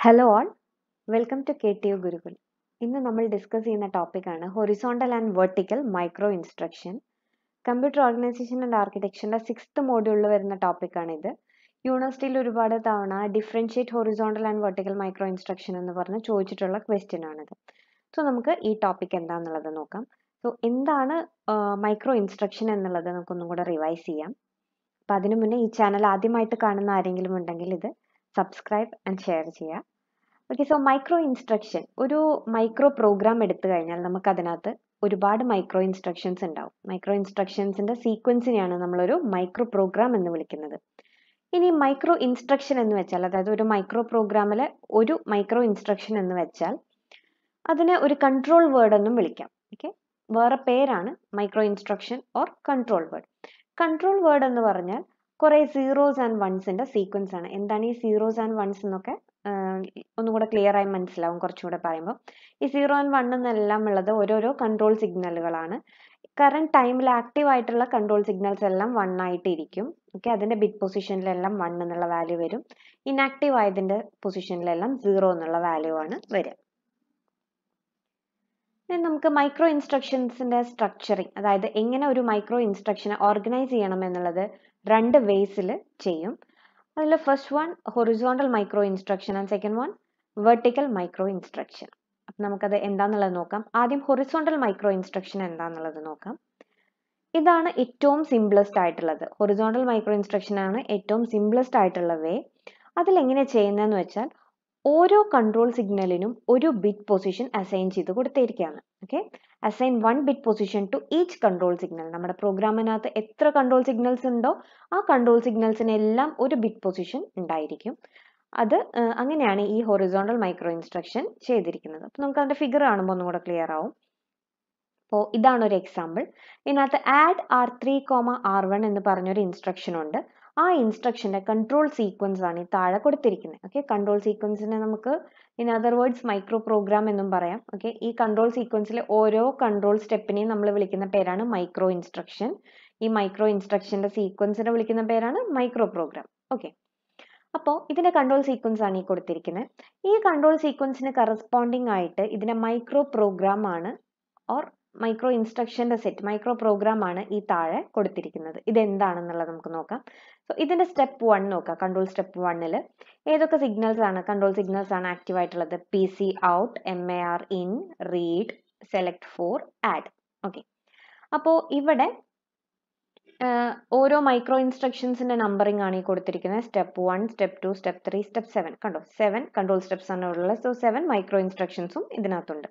Hello all welcome to K T U Gurukul ഇന്ന് നമ്മൾ discuss ചെയ്യുന്ന ടോപ്പിക്കാണ് horizontal and vertical micro instruction computer organisation and ആർക്കിടെക്ചറിന്റെ sixth മോഡ്യൂളിൽ വരുന്ന ടോപ്പിക്കാണ് ഇത്. യൂണിവേഴ്സിറ്റിയിൽ ഒരുപാട് തവണ differentiate horizontal and vertical micro instruction എന്ന് പറഞ്ഞ് ചോദിച്ചിട്ടുള്ള ക്വസ്റ്റ്യൻ ആണിത് സോ നമുക്ക് ഈ ടോപ്പിക് എന്താണെന്നുള്ളത് നോക്കാം. സോ എന്താണ് മൈക്രോ ഇൻസ്ട്രക്ഷൻ എന്നുള്ളത് നമുക്കൊന്നും കൂടെ റിവൈസ് ചെയ്യാം. അപ്പം അതിനു മുന്നേ ഈ ചാനൽ ആദ്യമായിട്ട് കാണുന്ന ആരെങ്കിലും ഉണ്ടെങ്കിൽ ഇത് സബ്സ്ക്രൈബ് ആൻഡ് ഷെയർ ചെയ്യുക. ഓക്കെ സോ മൈക്രോ ഇൻസ്ട്രക്ഷൻ ഒരു മൈക്രോ പ്രോഗ്രാം എടുത്തു കഴിഞ്ഞാൽ നമുക്ക് അതിനകത്ത് ഒരുപാട് മൈക്രോ ഇൻസ്ട്രക്ഷൻസ് ഉണ്ടാവും. മൈക്രോ ഇൻസ്ട്രക്ഷൻസിന്റെ സീക്വൻസിനെയാണ് നമ്മളൊരു മൈക്രോ പ്രോഗ്രാം എന്ന് വിളിക്കുന്നത്. ഇനി മൈക്രോ ഇൻസ്ട്രക്ഷൻ എന്ന് വെച്ചാൽ അതായത് ഒരു മൈക്രോ പ്രോഗ്രാമിലെ ഒരു മൈക്രോ ഇൻസ്ട്രക്ഷൻ എന്ന് വെച്ചാൽ അതിനെ ഒരു കൺട്രോൾ വേർഡ് എന്നും വിളിക്കാം. ഓക്കെ വേറെ പേരാണ് micro instruction or control word control word എന്ന് പറഞ്ഞാൽ കുറെ സീറോസ് ആൻഡ് വൺസിന്റെ സീക്വൻസ് ആണ്. എന്താണ് ഈ സീറോസ് ആൻഡ് വൺസ് എന്നൊക്കെ ഒന്നുകൂടെ ക്ലിയർ ആയി മനസ്സിലാവും കുറച്ചുകൂടെ പറയുമ്പോൾ ഈ സീറോ ആൻഡ് വൺ എന്നെല്ലാം ഉള്ളത് ഓരോരോ കൺട്രോൾ സിഗ്നലുകളാണ് കറണ്ട് ടൈമിൽ ആക്റ്റീവ് ആയിട്ടുള്ള കൺട്രോൾ സിഗ്നൽസ് എല്ലാം വൺ ആയിട്ട് ഇരിക്കും ഓക്കെ അതിന്റെ ബിറ്റ് പൊസിഷനിലെല്ലാം വൺ എന്നുള്ള വാല്യൂ വരും. ഇനാക്റ്റീവ് ആയതിന്റെ പൊസിഷനിലെല്ലാം സീറോ എന്നുള്ള വാല്യൂ ആണ് വരിക. നമുക്ക് മൈക്രോ ഇൻസ്ട്രക്ഷൻസിന്റെ സ്ട്രക്ചറിങ് അതായത് എങ്ങനെ ഒരു മൈക്രോ ഇൻസ്ട്രക്ഷനെ ഓർഗനൈസ് ചെയ്യണം എന്നുള്ളത് രണ്ട് വേസിൽ ചെയ്യും. അതിൽ first one horizontal micro instruction and second one vertical micro instruction അപ്പം നമുക്കത് എന്താണെന്നുള്ളത് നോക്കാം. ആദ്യം ഹൊറിസോണ്ടൽ മൈക്രോ ഇൻസ്ട്രക്ഷൻ എന്താണെന്നുള്ളത് നോക്കാം. ഇതാണ് ഏറ്റവും സിംപ്ലസ്റ്റ് ആയിട്ടുള്ളത്. ഹൊറിസോണ്ടൽ മൈക്രോ ഇൻസ്ട്രക്ഷൻ ആണ് ഏറ്റവും സിംപ്ലസ്റ്റ് ആയിട്ടുള്ള വേ അതിലെങ്ങനെ ചെയ്യുന്നതെന്ന് വെച്ചാൽ ഓരോ കൺട്രോൾ സിഗ്നലിനും ഒരു ബിറ്റ് പൊസിഷൻ അസൈൻ ചെയ്ത് കൊടുത്തിരിക്കുകയാണ്. Okay assign one bit position to each control signal നമ്മുടെ പ്രോഗ്രാമിനകത്ത് എത്ര കൺട്രോൾ സിഗ്നൽസ് ഉണ്ടോ ആ കൺട്രോൾ സിഗ്നൽസിനെല്ലാം ഒരു ബിറ്റ് പൊസിഷൻ ഉണ്ടായിരിക്കും. അത് അങ്ങനെയാണ് ഈ ഹൊറിസോണ്ടൽ മൈക്രോ ഇൻസ്ട്രക്ഷൻ ചെയ്തിരിക്കുന്നത്. അപ്പോൾ നമുക്ക് അതിന്റെ ഫിഗർ കാണുമ്പോൾ ഒന്നും കൂടെ ക്ലിയർ ആവും. അപ്പോൾ ഇതാണ് ഒരു എക്സാമ്പിൾ ഇതിനകത്ത് add R three comma R one എന്ന് പറഞ്ഞൊരു ഇൻസ്ട്രക്ഷൻ ഉണ്ട്. ആ ഇൻസ്ട്രക്ഷന്റെ കൺട്രോൾ സീക്വൻസ് ആണ് ഈ താഴെ കൊടുത്തിരിക്കുന്നത്. ഓക്കെ കൺട്രോൾ സീക്വൻസിനെ നമുക്ക് in other words micro program എന്നും പറയാം. ഓക്കെ ഈ കൺട്രോൾ സീക്വൻസിലെ ഓരോ കൺട്രോൾ സ്റ്റെപ്പിനെയും നമ്മൾ വിളിക്കുന്ന പേരാണ് മൈക്രോ ഇൻസ്ട്രക്ഷൻ ഈ മൈക്രോ ഇൻസ്ട്രക്ഷന്റെ സീക്വൻസിനെ വിളിക്കുന്ന പേരാണ് മൈക്രോ പ്രോഗ്രാം ഓക്കെ അപ്പോൾ ഇതിന്റെ കൺട്രോൾ സീക്വൻസ് ആണ് ഈ കൊടുത്തിരിക്കുന്നത്. ഈ കൺട്രോൾ സീക്വൻസിന് കറസ്പോണ്ടിങ് ആയിട്ട് ഇതിന്റെ മൈക്രോ പ്രോഗ്രാം ആണ് ഓർ മൈക്രോ ഇൻസ്ട്രക്ഷന്റെ സെറ്റ് മൈക്രോ പ്രോഗ്രാം ആണ് ഈ താഴെ കൊടുത്തിരിക്കുന്നത്. ഇതെന്താണെന്നുള്ളത് നമുക്ക് നോക്കാം. സോ ഇതിന്റെ സ്റ്റെപ്പ് വൺ നോക്കാം. കൺട്രോൾ സ്റ്റെപ്പ് വണ്ണിൽ ഏതൊക്കെ സിഗ്നൽസ് ആണ്? കൺട്രോൾ സിഗ്നൽസ് ആണ് ആക്റ്റീവ് ആയിട്ടുള്ളത്. P C out M A R in read select four add okay അപ്പോൾ ഇവിടെ ഓരോ മൈക്രോ ഇൻസ്ട്രക്ഷൻസിന്റെ നമ്പറിംഗ് ആണ് ഈ കൊടുത്തിരിക്കുന്നത്. Step one step two step three step seven കണ്ടോ? സെവൻ കൺട്രോൾ സ്റ്റെപ്സ് ആണ് ഉള്ളത്. സോ സെവൻ മൈക്രോ ഇൻസ്ട്രക്ഷൻസും ഇതിനകത്തുണ്ട്.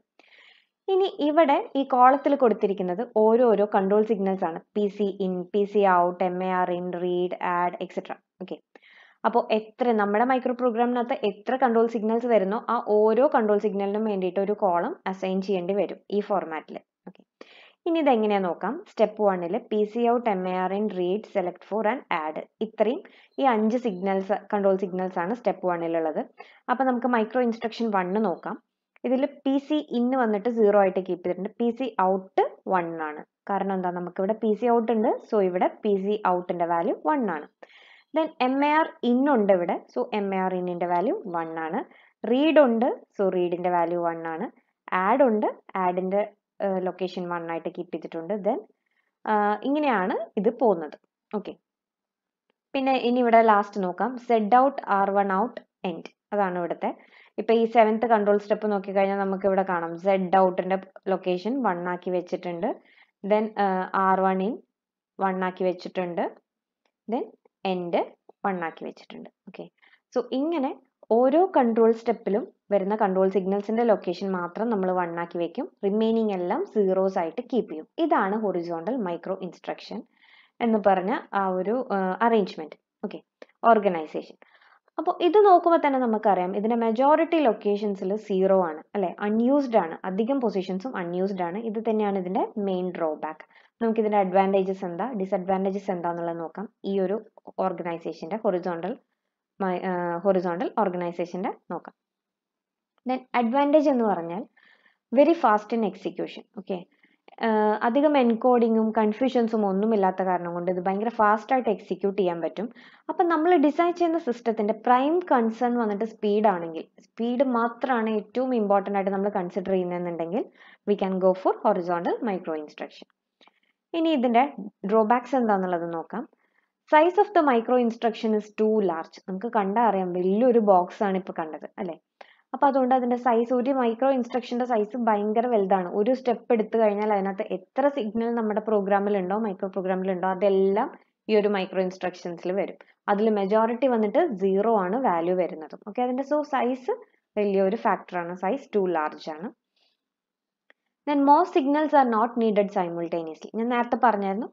ഇനി ഇവിടെ ഈ കോളത്തിൽ കൊടുത്തിരിക്കുന്നത് ഓരോരോ കൺട്രോൾ സിഗ്നൽസ് ആണ്. P C in P C out M A R in read add etcetera okay അപ്പോൾ എത്ര നമ്മുടെ മൈക്രോ പ്രോഗ്രാമിനകത്ത് എത്ര കൺട്രോൾ സിഗ്നൽസ് വരുന്നോ ആ ഓരോ കൺട്രോൾ സിഗ്നലിനും വേണ്ടിയിട്ട് ഒരു കോളം അസൈൻ ചെയ്യേണ്ടി വരും ഈ ഫോർമാറ്റിൽ ഓക്കെ ഇനി ഇതെങ്ങനെയാ നോക്കാം? സ്റ്റെപ്പ് വണ്ണിൽ P C out M A R in read select four and add ഇത്രയും ഈ അഞ്ച് സിഗ്നൽസ് കൺട്രോൾ സിഗ്നൽസ് ആണ് സ്റ്റെപ്പ് വണ്ണിലുള്ളത് അപ്പോൾ നമുക്ക് മൈക്രോ ഇൻസ്ട്രക്ഷൻ വണ്ണ് നോക്കാം. ഇതിൽ പി സി ഇന്ന് വന്നിട്ട് സീറോ ആയിട്ട് കീപ്പ് ചെയ്തിട്ടുണ്ട്. പി സി ഔട്ട് വൺ ആണ്. കാരണം എന്താ? നമുക്ക് ഇവിടെ പി സി ഔട്ട് ഉണ്ട്. സോ ഇവിടെ പി സി ഔട്ടിന്റെ വാല്യൂ വൺ ആണ്. Then M A R in ഉണ്ട് ഇവിടെ. സോ എം എ ആർ ഇന്നിന്റെ വാല്യൂ വൺ ആണ്. റീഡ് ഉണ്ട്. സോ റീഡിന്റെ വാല്യൂ വൺ ആണ്. ആഡ് ഉണ്ട്. ആഡിന്റെ ലൊക്കേഷൻ വൺ ആയിട്ട് കീപ്പ് ചെയ്തിട്ടുണ്ട്. ദെൻ ഇങ്ങനെയാണ് ഇത് പോകുന്നത്. ഓക്കെ പിന്നെ ഇനി ഇവിടെ ലാസ്റ്റ് നോക്കാം. Z out R one out end അതാണ് ഇവിടുത്തെ. ഇപ്പൊ ഈ സെവൻത്ത് കൺട്രോൾ സ്റ്റെപ്പ് നോക്കിക്കഴിഞ്ഞാൽ നമുക്ക് ഇവിടെ കാണാം. സെഡ് ഔട്ടിന്റെ ലൊക്കേഷൻ വൺ ആക്കി വെച്ചിട്ടുണ്ട്. Then R one in one ആക്കി വെച്ചിട്ടുണ്ട്. ദെൻ എൻഡ് വൺ ആക്കി വെച്ചിട്ടുണ്ട്. ഓക്കെ സോ ഇങ്ങനെ ഓരോ കൺട്രോൾ സ്റ്റെപ്പിലും വരുന്ന കൺട്രോൾ സിഗ്നൽസിന്റെ ലൊക്കേഷൻ മാത്രം നമ്മൾ വൺ ആക്കി വെക്കും. റിമൈനിങ് എല്ലാം സീറോസ് ആയിട്ട് കീപ്പ് ചെയ്യും. ഇതാണ് ഹൊറിസോണ്ടൽ മൈക്രോ ഇൻസ്ട്രക്ഷൻ എന്ന് പറഞ്ഞ ആ ഒരു അറേഞ്ച്മെന്റ് ഓക്കെ ഓർഗനൈസേഷൻ അപ്പോൾ ഇത് നോക്കുമ്പോൾ തന്നെ നമുക്കറിയാം ഇതിന്റെ മെജോറിറ്റി ലൊക്കേഷൻസിൽ സീറോ ആണ് അല്ലെ? അൺയൂസ്ഡ് ആണ്. അധികം പൊസിഷൻസും അൺയൂസ്ഡ് ആണ്. ഇത് തന്നെയാണ് ഇതിന്റെ മെയിൻ ഡ്രോബാക്ക് നമുക്ക് ഇതിന്റെ അഡ്വാന്റേജസ് എന്താ? ഡിസഡ്വാന്റേജസ് എന്താന്നുള്ളത് നോക്കാം. ഈ ഒരു ഓർഗനൈസേഷന്റെ ഹൊറിസോണ്ടൽ ഹൊറിസോണ്ടൽ ഓർഗനൈസേഷന്റെ നോക്കാം. ദെൻ അഡ്വാന്റേജ് എന്ന് പറഞ്ഞാൽ very fast in execution okay അധികം എൻകോഡിങ്ങും കൺഫ്യൂഷൻസും ഒന്നും ഇല്ലാത്ത കാരണം കൊണ്ട് ഇത് ഭയങ്കര ഫാസ്റ്റ് ആയിട്ട് എക്സിക്യൂട്ട് ചെയ്യാൻ പറ്റും. അപ്പം നമ്മൾ ഡിസൈൻ ചെയ്യുന്ന സിസ്റ്റത്തിന്റെ പ്രൈം കൺസേൺ വന്നിട്ട് സ്പീഡ് ആണെങ്കിൽ സ്പീഡ് മാത്രമാണ് ഏറ്റവും ഇമ്പോർട്ടന്റ് ആയിട്ട് നമ്മൾ consider ചെയ്യുന്നതെന്നുണ്ടെങ്കിൽ we can go for horizontal micro instruction ഇനി ഇതിന്റെ ഡ്രോബാക്സ് എന്താണെന്നുള്ളത് നോക്കാം. Size of the micro instruction is too large നമുക്ക് കണ്ടാൽ അറിയാം വലിയൊരു ആണ് ഇപ്പോൾ കണ്ടത് അല്ലേ? അപ്പൊ അതുകൊണ്ട് അതിന്റെ സൈസ് ഒരു മൈക്രോ ഇൻസ്ട്രക്ഷന്റെ സൈസ് ഭയങ്കര വലുതാണ്. ഒരു സ്റ്റെപ്പ് എടുത്തു കഴിഞ്ഞാൽ അതിനകത്ത് എത്ര സിഗ്നൽ നമ്മുടെ പ്രോഗ്രാമിൽ ഉണ്ടോ മൈക്രോ പ്രോഗ്രാമിൽ ഉണ്ടോ അതെല്ലാം ഈ ഒരു മൈക്രോ ഇൻസ്ട്രക്ഷൻസിൽ വരും. അതിൽ മെജോറിറ്റി വന്നിട്ട് സീറോ ആണ് വാല്യൂ വരുന്നത്. ഓക്കെ അതിന്റെ സോ സൈസ് വലിയൊരു ഫാക്ടറാണ് സൈസ് ടു ലാർജ് ആണ്. Then more signals are not needed simultaneously ഞാൻ നേരത്തെ പറഞ്ഞായിരുന്നു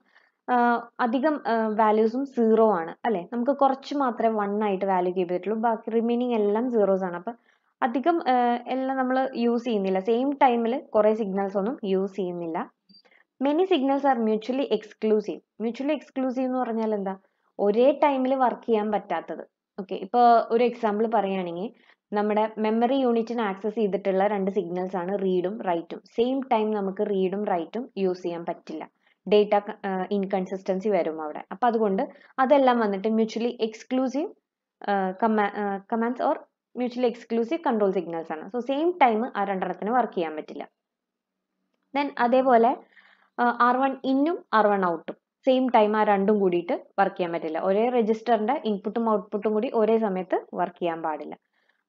അധികം വാല്യൂസും സീറോ ആണ്. അല്ലെ? നമുക്ക് കുറച്ച് മാത്രമേ വൺ ആയിട്ട് വാല്യൂ കീപ്പ് ചെയ്തിട്ടുള്ളൂ. ബാക്കി റിമൈനിങ് എല്ലാം സീറോസ് ആണ്. അപ്പൊ അധികം എല്ലാം നമ്മൾ യൂസ് ചെയ്യുന്നില്ല. സെയിം ടൈമിൽ കുറേ സിഗ്നൽസ് ഒന്നും യൂസ് ചെയ്യുന്നില്ല. Many signals are mutually exclusive mutually exclusive എന്ന് പറഞ്ഞാൽ എന്താ? ഒരേ ടൈമിൽ വർക്ക് ചെയ്യാൻ പറ്റാത്തത്. ഓക്കെ ഇപ്പോൾ ഒരു എക്സാമ്പിൾ പറയുകയാണെങ്കിൽ നമ്മുടെ മെമ്മറി യൂണിറ്റിന് ആക്സസ് ചെയ്തിട്ടുള്ള രണ്ട് സിഗ്നൽസ് ആണ് റീഡും റൈറ്റും സെയിം ടൈം നമുക്ക് റീഡും റൈറ്റും യൂസ് ചെയ്യാൻ പറ്റില്ല. ഡേറ്റ ഇൻകൺസിസ്റ്റൻസി വരും അവിടെ. അപ്പം അതുകൊണ്ട് അതെല്ലാം വന്നിട്ട് mutually exclusive commands or mutually exclusive control signals ആണ്. സോ സെയിം ടൈം ആ രണ്ടെണ്ണത്തിന് വർക്ക് ചെയ്യാൻ പറ്റില്ല. ദെൻ അതേപോലെ ആർ വൺ ഇന്നും ആർ വൺ ഔട്ടും സെയിം ടൈം ആ രണ്ടും കൂടിയിട്ട് വർക്ക് ചെയ്യാൻ പറ്റില്ല. ഒരേ രജിസ്റ്ററിന്റെ ഇൻപുട്ടും ഔട്ട്പുട്ടും കൂടി ഒരേ സമയത്ത് വർക്ക് ചെയ്യാൻ പാടില്ല.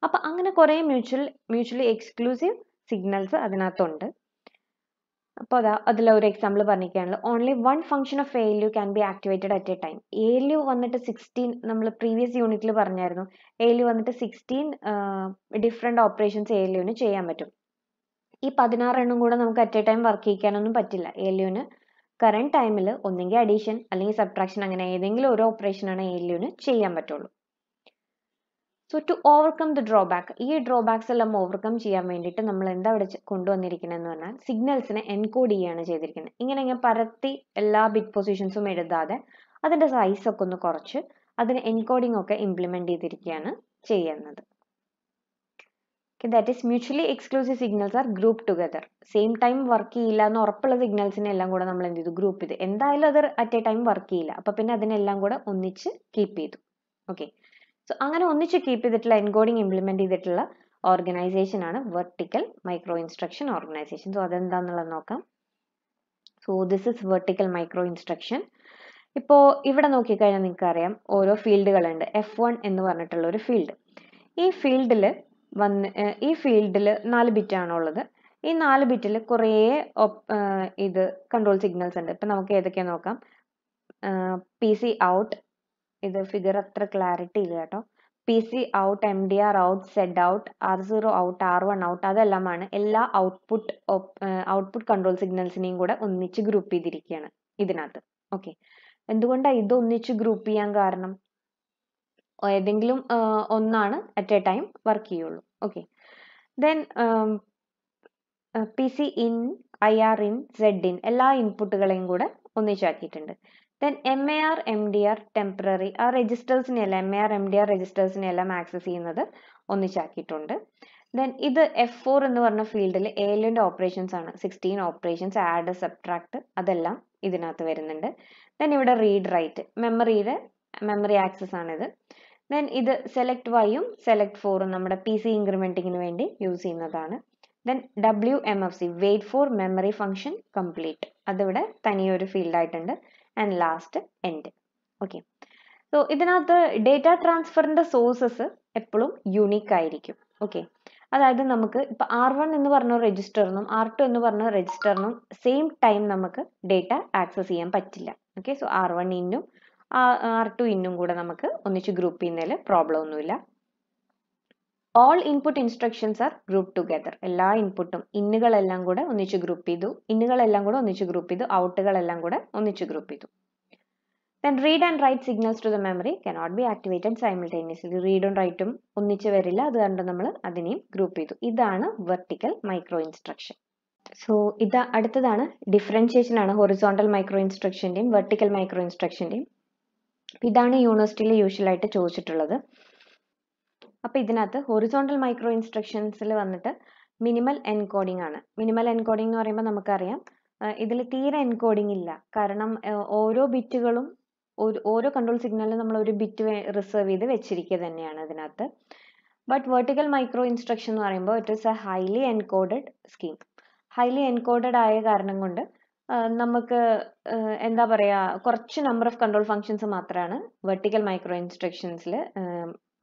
അപ്പൊ അങ്ങനെ കുറെ മ്യൂച്വൽ മ്യൂച്വലി എക്സ്ക്ലൂസീവ് സിഗ്നൽസ് അതിനകത്തുണ്ട്. അപ്പോൾ അതാ അതിൽ ഒരു example പറഞ്ഞിരിക്കുകയാണല്ലോ. Only one function of A L U can be activated at a time A L U വന്നിട്ട് സിക്സ്റ്റീൻ നമ്മൾ പ്രീവിയസ് യൂണിറ്റിൽ പറഞ്ഞായിരുന്നു. എ എൽ യു വന്നിട്ട് sixteen different operations A L യുവിന് ചെയ്യാൻ പറ്റും. ഈ പതിനാറെണ്ണം കൂടെ നമുക്ക് അറ്റ് എ ടൈം വർക്ക് ചെയ്യിക്കാനൊന്നും പറ്റില്ല. എ എൽ യുവിന് കറണ്ട് ടൈമിൽ ഒന്നെങ്കിൽ അഡീഷൻ അല്ലെങ്കിൽ സബ്ട്രാക്ഷൻ അങ്ങനെ ഏതെങ്കിലും ഒരു ഓപ്പറേഷനാണ് എ എൽ യുവിന് ചെയ്യാൻ പറ്റുള്ളൂ. So to overcome the drawback ഈ ഡ്രോബാക്സ് എല്ലാം ഓവർകം ചെയ്യാൻ വേണ്ടിയിട്ട് നമ്മൾ എന്താ ഇവിടെ കൊണ്ടുവന്നിരിക്കുന്നതെന്ന് പറഞ്ഞാൽ സിഗ്നൽസിനെ എൻകോഡ് ചെയ്യുകയാണ് ചെയ്തിരിക്കുന്നത്. ഇങ്ങനെ ഇങ്ങനെ പരത്തി എല്ലാ ബിറ്റ് പൊസിഷൻസും എഴുതാതെ അതിന്റെ സൈസൊക്കെ ഒന്ന് കുറച്ച് അതിന് എൻകോഡിംഗ് ഒക്കെ ഇംപ്ലിമെന്റ് ചെയ്തിരിക്കുകയാണ് ചെയ്യുന്നത്. That is mutually exclusive signals are group together same time work ചെയ്യില്ല എന്ന് ഉറപ്പുള്ള സിഗ്നൽസിനെ എല്ലാം കൂടെ നമ്മൾ എന്ത് ചെയ്തു? ഗ്രൂപ്പ് ചെയ്തു. എന്തായാലും അത് അറ്റ് എ ടൈം വർക്ക് ചെയ്യില്ല. appo പിന്നെ അതിനെല്ലാം കൂടെ ഒന്നിച്ച് കീപ്പ് ചെയ്തു. ഓക്കെ സോ അങ്ങനെ ഒന്നിച്ച് കീപ്പ് ചെയ്തിട്ടുള്ള എൻകോഡിംഗ് ഇംപ്ലിമെന്റ് ചെയ്തിട്ടുള്ള ഓർഗനൈസേഷൻ ആണ് vertical micro instruction organisation so അതെന്താന്നുള്ളത് നോക്കാം. So this is vertical micro instruction ഇപ്പോൾ ഇവിടെ നോക്കിക്കഴിഞ്ഞാൽ നിങ്ങൾക്ക് അറിയാം ഓരോ ഫീൽഡുകളുണ്ട്. എഫ് വൺ എന്ന് പറഞ്ഞിട്ടുള്ള ഒരു ഫീൽഡ്. ഈ ഫീൽഡിൽ വന്ന് ഈ ഫീൽഡിൽ നാല് ബിറ്റാണുള്ളത് ഈ നാല് ബിറ്റിൽ കുറേ ഇത് കൺട്രോൾ സിഗ്നൽസ് ഉണ്ട്. ഇപ്പം നമുക്ക് ഏതൊക്കെയാണ് നോക്കാം? പി സി ഔട്ട് ഇത് ഫിഗർ അത്ര ക്ലാരിറ്റി ഇല്ല കേട്ടോ. P C out M D R out Z out R zero out R one out അതെല്ലാമാണ് എല്ലാ ഔട്ട്പുട്ട് ഔട്ട്പുട്ട് കൺട്രോൾ സിഗ്നൽസിനെയും കൂടെ ഒന്നിച്ച് ഗ്രൂപ്പ് ചെയ്തിരിക്കുകയാണ് ഇതിനകത്ത്. ഓക്കെ എന്തുകൊണ്ടാണ് ഇത് ഒന്നിച്ച് ഗ്രൂപ്പ് ചെയ്യാൻ കാരണം? ഏതെങ്കിലും ഒന്നാണ് അറ്റ് എ ടൈം വർക്ക് ചെയ്യുള്ളൂ. Okay then P C in I R in Z in എല്ലാ ഇൻപുട്ടുകളെയും കൂടെ ഒന്നിച്ചാക്കിയിട്ടുണ്ട്. Then M A R M D R temporary ആ രജിസ്റ്റേഴ്സിനെല്ലാം M A R M D R രജിസ്റ്റേഴ്സിനെല്ലാം access ചെയ്യുന്നത്. ഒന്നിച്ചാക്കിയിട്ടുണ്ട്. ദെൻ ഇത് എഫ് ഫോർ എന്ന് പറഞ്ഞ ഫീൽഡിൽ ഏലിയന്റെ ഓപ്പറേഷൻസ് ആണ്. സിക്സ്റ്റീൻ ഓപ്പറേഷൻസ് ആഡ് സബ്ട്രാക്ട് അതെല്ലാം ഇതിനകത്ത് വരുന്നുണ്ട്. ദെൻ ഇവിടെ റീഡ് റൈറ്റ് മെമ്മറിയുടെ മെമ്മറി ആക്സസ് ആണിത്. ദെൻ ഇത് സെലക്ട് വൈയും സെലക്ട് ഫോറും നമ്മുടെ പി സി ഇൻക്രിമെന്റിങ്ങിന് വേണ്ടി യൂസ് ചെയ്യുന്നതാണ്. Then W M F C wait for memory function complete അതിവിടെ തനിയൊരു ഫീൽഡായിട്ടുണ്ട് and last end okay so ഇതിനകത്ത് ഡേറ്റ ട്രാൻസ്ഫറിന്റെ സോഴ്സസ് എപ്പോഴും യുണീക്ക് ആയിരിക്കും. ഓക്കെ അതായത് നമുക്ക് ഇപ്പൊ ആർ വൺ എന്ന് പറഞ്ഞ രജിസ്റ്ററിനും ആർ ടു എന്ന് പറഞ്ഞ രജിസ്റ്ററിനും സെയിം ടൈം നമുക്ക് ഡേറ്റ ആക്സസ് ചെയ്യാൻ പറ്റില്ല. ഓക്കെ സോ ആർ വൺ ഇന്നും ആർ ടു ഇന്നും കൂടെ നമുക്ക് ഒന്നിച്ച് ഗ്രൂപ്പ് ചെയ്യുന്നതിൽ പ്രോബ്ലം ഒന്നുമില്ല. All input instructions are group together എല്ലാ ഇൻപുട്ടും ഇന്നുകളെല്ലാം കൂടെ ഒന്നിച്ച് ഗ്രൂപ്പ് ചെയ്തു ഇന്നുകളെല്ലാം കൂടെ ഒന്നിച്ച് ഗ്രൂപ്പ് ചെയ്തു ഔട്ടുകളെല്ലാം കൂടെ ഒന്നിച്ച് ഗ്രൂപ്പ് ചെയ്തു. Then read and write signals to the memory cannot be activated simultaneously റീഡും റൈറ്റും ഒന്നിച്ച് വരില്ല അത് കണ്ട് നമ്മൾ അതിനെയും ഗ്രൂപ്പ് ചെയ്തു. ഇതാണ് വെർട്ടിക്കൽ മൈക്രോ ഇൻസ്ട്രക്ഷൻ സോ ഇത് അടുത്തതാണ്. ഡിഫറൻഷിയേഷൻ ആണ്. ഹൊറിസോണ്ടൽ മൈക്രോ ഇൻസ്ട്രക്ഷന്റെയും വെർട്ടിക്കൽ മൈക്രോ ഇൻസ്ട്രക്ഷന്റെയും ഇതാണ് യൂണിവേഴ്സിറ്റിയിൽ യൂഷ്വലായിട്ട് ചോദിച്ചിട്ടുള്ളത്. അപ്പോൾ ഇതിനകത്ത് ഹൊറിസോണ്ടൽ മൈക്രോ ഇൻസ്ട്രക്ഷൻസിൽ വന്നിട്ട് മിനിമൽ എൻകോഡിംഗ് ആണ്. മിനിമൽ എൻകോഡിംഗ് എന്ന് പറയുമ്പോൾ നമുക്കറിയാം ഇതിൽ തീരെ എൻകോഡിംഗ് ഇല്ല. കാരണം ഓരോ ബിറ്റുകളും ഓരോ കൺട്രോൾ സിഗ്നലിലും നമ്മൾ ഒരു ബിറ്റ് റിസർവ് ചെയ്ത് വെച്ചിരിക്കുക തന്നെയാണ് ഇതിനകത്ത്. ബട്ട് വെർട്ടിക്കൽ മൈക്രോ ഇൻസ്ട്രക്ഷൻ എന്ന് പറയുമ്പോൾ it is a highly encoded scheme highly encoded ആയ കാരണം കൊണ്ട് നമുക്ക് എന്താ പറയുക കുറച്ച് നമ്പർ ഓഫ് കൺട്രോൾ ഫങ്ഷൻസ് മാത്രമാണ് വെർട്ടിക്കൽ മൈക്രോ ഇൻസ്ട്രക്ഷൻസിൽ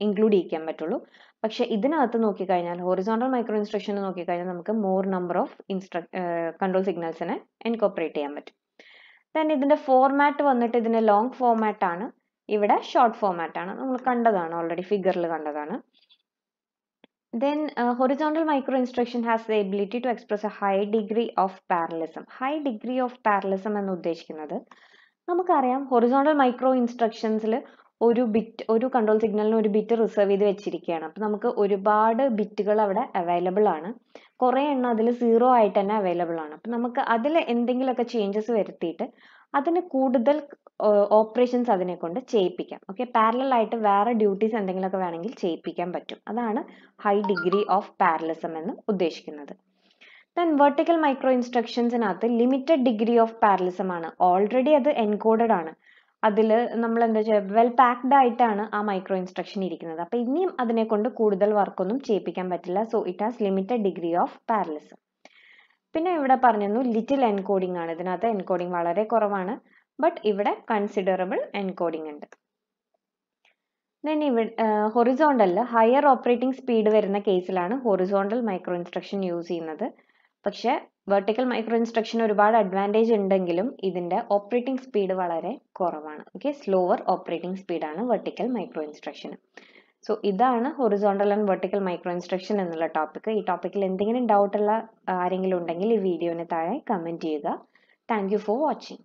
ഇൻക്ലൂഡ് ചെയ്യിക്കാൻ പറ്റുള്ളൂ. പക്ഷെ ഇതിനകത്ത് നോക്കിക്കഴിഞ്ഞാൽ ഹോറിസോണ്ടൽ മൈക്രോ ഇൻസ്ട്രക്ഷൻ നോക്കിക്കഴിഞ്ഞാൽ നമുക്ക് മോർ നമ്പർ ഓഫ് ഇൻസ്ട്ര കൺട്രോൾ സിഗ്നൽസിനെ എൻകോപ്പറേറ്റ് ചെയ്യാൻ പറ്റും. ദെൻ ഇതിന്റെ ഫോർമാറ്റ് വന്നിട്ട് ഇതിന്റെ ലോങ് ഫോർമാറ്റ് ആണ്. ഇവിടെ ഷോർട്ട് ഫോർമാറ്റ് ആണ്. നമ്മൾ കണ്ടതാണ് ഓൾറെഡി ഫിഗറിൽ കണ്ടതാണ്. Then horizontal micro instruction has the ability to express a high degree of parallelism high degree of parallelism എന്ന് ഉദ്ദേശിക്കുന്നത് നമുക്കറിയാം ഹൊറിസോണ്ടൽ മൈക്രോ ഇൻസ്ട്രക്ഷൻസിൽ ഒരു ബിറ്റ് ഒരു കൺട്രോൾ സിഗ്നലിന് ഒരു ബിറ്റ് റിസർവ് ചെയ്ത് വെച്ചിരിക്കുകയാണ്. അപ്പോൾ നമുക്ക് ഒരുപാട് ബിറ്റുകൾ അവിടെ അവൈലബിൾ ആണ്. കുറേ എണ്ണം അതിൽ സീറോ ആയിട്ട് തന്നെ അവൈലബിൾ ആണ്. അപ്പം നമുക്ക് അതിൽ എന്തെങ്കിലുമൊക്കെ ചേഞ്ചസ് വരുത്തിയിട്ട് അതിന് കൂടുതൽ ഓപ്പറേഷൻസ് അതിനെ കൊണ്ട് ചെയ്യിപ്പിക്കാം. ഓക്കെ പാരലൽ ആയിട്ട് വേറെ ഡ്യൂട്ടീസ് എന്തെങ്കിലുമൊക്കെ വേണമെങ്കിൽ ചെയ്യിപ്പിക്കാൻ പറ്റും. അതാണ് ഹൈ ഡിഗ്രി ഓഫ് പാരലിസം എന്ന് ഉദ്ദേശിക്കുന്നത്. ദെൻ വെർട്ടിക്കൽ മൈക്രോ ഇൻസ്ട്രക്ഷൻസിനകത്ത് ലിമിറ്റഡ് ഡിഗ്രി ഓഫ് പാരലിസം ആണ്. ഓൾറെഡി അത് എൻകോഡഡ് ആണ്. അതിൽ നമ്മൾ എന്താ ചെയ്യുക വെൽ പാക്ഡ് ആയിട്ടാണ് ആ മൈക്രോ ഇൻസ്ട്രക്ഷൻ ഇരിക്കുന്നത്. അപ്പോൾ ഇനിയും അതിനെ കൊണ്ട് കൂടുതൽ വർക്കൊന്നും ചെയ്യിപ്പിക്കാൻ പറ്റില്ല. So it has limited degree of parallelism പിന്നെ ഇവിടെ പറഞ്ഞിരുന്നു ലിറ്റിൽ എൻകോഡിംഗ് ആണ്. ഇതിനകത്ത് എൻകോഡിംഗ് വളരെ കുറവാണ്. ബട്ട് ഇവിടെ കൺസിഡറബിൾ എൻകോഡിംഗ് ഉണ്ട്. ദെൻ ഇവിടെ ഹൊറിസോണ്ടലിൽ ഹയർ ഓപ്പറേറ്റിംഗ് സ്പീഡ് വരുന്ന കേസിലാണ് ഹൊറിസോണ്ടൽ മൈക്രോ ഇൻസ്ട്രക്ഷൻ യൂസ് ചെയ്യുന്നത്. പക്ഷെ വെർട്ടിക്കൽ മൈക്രോ ഇൻസ്ട്രക്ഷൻ ഒരുപാട് അഡ്വാന്റേജ് ഉണ്ടെങ്കിലും ഇതിന്റെ ഓപ്പറേറ്റിംഗ് സ്പീഡ് വളരെ കുറവാണ്. ഓക്കെ സ്ലോവർ ഓപ്പറേറ്റിംഗ് സ്പീഡാണ് വെർട്ടിക്കൽ മൈക്രോ ഇൻസ്ട്രക്ഷൻ സോ ഇതാണ് horizontal and vertical micro instruction എന്നുള്ള ടോപ്പിക് ഈ ടോപ്പിക്കിൽ എന്തെങ്കിലും ഡൗട്ടുള്ള ആരെങ്കിലും ഉണ്ടെങ്കിൽ ഈ വീഡിയോന് താഴെ കമന്റ് ചെയ്യുക. Thank for watching